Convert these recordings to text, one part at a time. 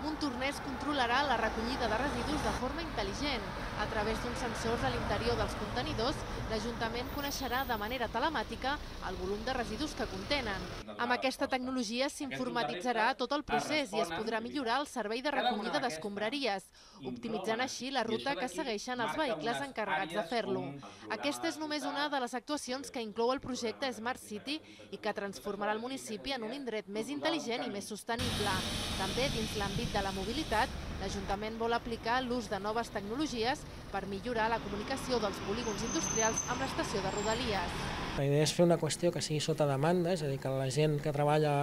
Montornès controlarà la recollida de residus de forma intel·ligent. A través d'uns sensors a l'interior dels contenidors, l'Ajuntament coneixerà de manera telemàtica el volum de residus que contenen. Amb aquesta tecnologia s'informatitzarà tot el procés i es podrà millorar el servei de recollida d'escombraries, optimitzant així la ruta que segueixen els vehicles encarregats de fer-lo. Aquesta és només una de les actuacions que inclou el projecte Smart City i que transformarà el municipi en un indret més intel·ligent i més sostenible. També dins l'àmbit de la mobilitat, l'Ajuntament vol aplicar l'ús de noves tecnologies per millorar la comunicació dels polígons industrials amb l'estació de Rodalies. La idea és fer una qüestió que sigui sota demanda, és a dir, que la gent que treballa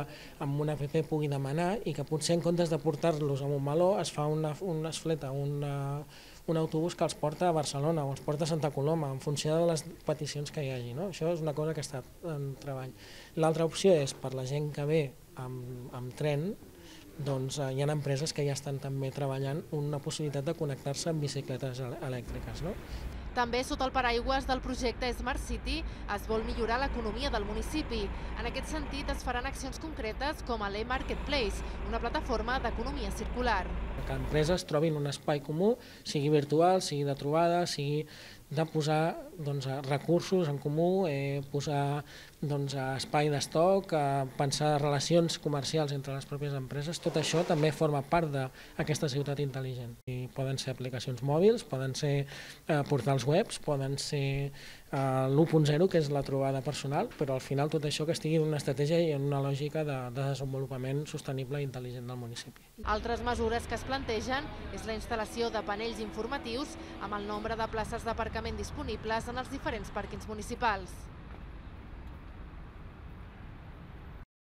amb una app pugui demanar i que potser en comptes de portar-los a Montmeló es fa una, una es fleta, una, un autobús que els porta a Barcelona o els porta a Santa Coloma, en funció de les peticions que hi hagi. No? Això és una cosa que està en treball. L'altra opció és per la gent que ve amb, amb tren, doncs eh, hi ha empreses que ja estan també treballant una possibilitat de connectar-se amb bicicletes elèctriques. No? També sota el paraigües del projecte Smart City es vol millorar l'economia del municipi. En aquest sentit es faran accions concretes com a l'e-Marketplace, una plataforma d'economia circular. Que empreses trobin un espai comú, sigui virtual, sigui de trobada, sigui de posar doncs, recursos en comú, eh, posar doncs, espai d'estoc, eh, pensar relacions comercials entre les pròpies empreses, tot això també forma part d'aquesta ciutat intel·ligent. I poden ser aplicacions mòbils, poden ser eh, portals webs, poden ser l'1.0, que és la trobada personal, però al final tot això que estigui en una estratègia i en una lògica de, de desenvolupament sostenible i intel·ligent del municipi. Altres mesures que es plantegen és la instal·lació de panells informatius amb el nombre de places d'aparcament disponibles en els diferents pàrquings municipals.